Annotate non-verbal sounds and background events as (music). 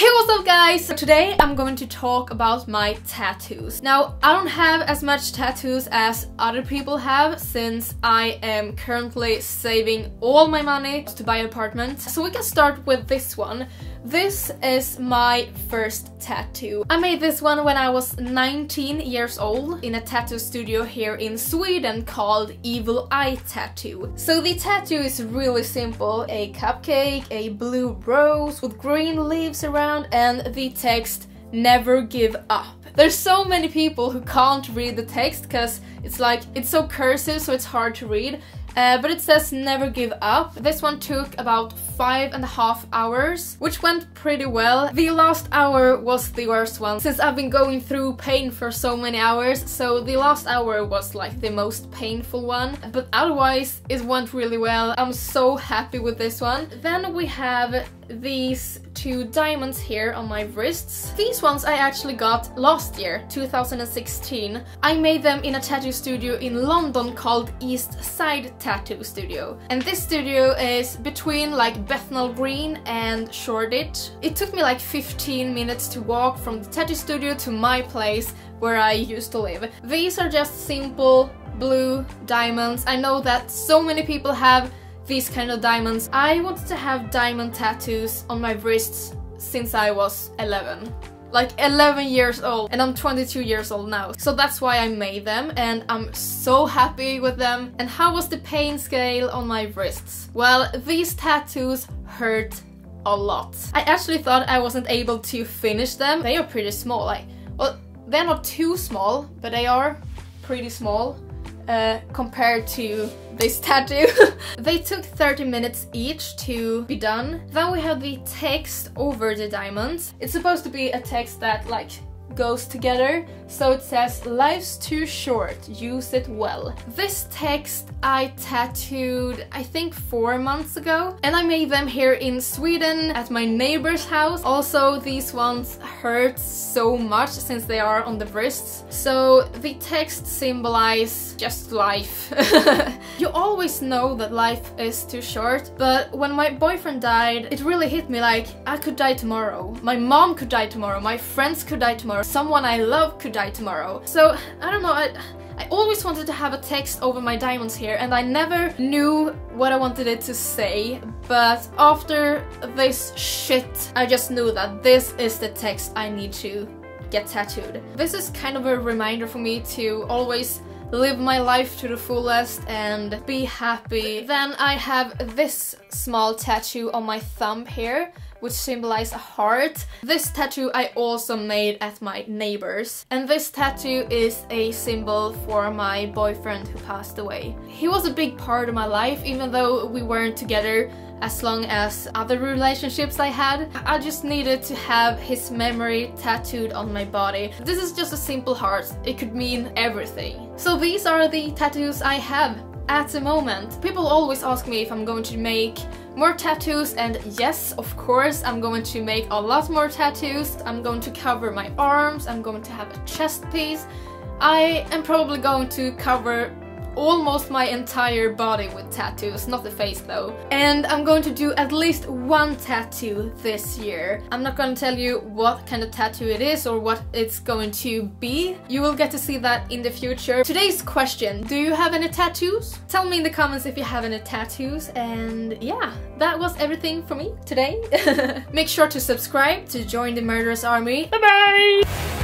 Hey what's up guys! So today I'm going to talk about my tattoos. Now I don't have as much tattoos as other people have since I am currently saving all my money to buy an apartment. So we can start with this one. This is my first tattoo. I made this one when I was 19 years old in a tattoo studio here in Sweden called Evil Eye Tattoo. So the tattoo is really simple. A cupcake, a blue rose with green leaves around and the text never give up. There's so many people who can't read the text because it's like, it's so cursive so it's hard to read. Uh, but it says never give up. This one took about five and a half hours, which went pretty well. The last hour was the worst one, since I've been going through pain for so many hours, so the last hour was like the most painful one. But otherwise, it went really well. I'm so happy with this one. Then we have these two diamonds here on my wrists. These ones I actually got last year, 2016. I made them in a tattoo studio in London called East Side Tattoo Studio. And this studio is between like Bethnal Green and Shoreditch. It took me like 15 minutes to walk from the tattoo studio to my place where I used to live. These are just simple blue diamonds. I know that so many people have these kind of diamonds. I wanted to have diamond tattoos on my wrists since I was 11 like 11 years old and I'm 22 years old now. So that's why I made them and I'm so happy with them. And how was the pain scale on my wrists? Well, these tattoos hurt a lot. I actually thought I wasn't able to finish them. They are pretty small, like, well, they're not too small, but they are pretty small uh, compared to this tattoo. (laughs) they took 30 minutes each to be done. Then we have the text over the diamonds. It's supposed to be a text that like goes together. So it says, life's too short, use it well. This text I tattooed, I think four months ago. And I made them here in Sweden at my neighbor's house. Also, these ones hurt so much since they are on the wrists. So the text symbolize just life. (laughs) you always know that life is too short, but when my boyfriend died, it really hit me like, I could die tomorrow. My mom could die tomorrow. My friends could die tomorrow someone I love could die tomorrow. So, I don't know, I, I always wanted to have a text over my diamonds here and I never knew what I wanted it to say, but after this shit, I just knew that this is the text I need to get tattooed. This is kind of a reminder for me to always live my life to the fullest and be happy. Then I have this small tattoo on my thumb here which symbolize a heart. This tattoo I also made at my neighbor's. And this tattoo is a symbol for my boyfriend who passed away. He was a big part of my life, even though we weren't together as long as other relationships I had. I just needed to have his memory tattooed on my body. This is just a simple heart. It could mean everything. So these are the tattoos I have at the moment. People always ask me if I'm going to make more tattoos and yes, of course, I'm going to make a lot more tattoos. I'm going to cover my arms, I'm going to have a chest piece. I am probably going to cover almost my entire body with tattoos, not the face though. And I'm going to do at least one tattoo this year. I'm not going to tell you what kind of tattoo it is or what it's going to be. You will get to see that in the future. Today's question, do you have any tattoos? Tell me in the comments if you have any tattoos and yeah, that was everything for me today. (laughs) Make sure to subscribe to join the Murderess Army. Bye bye!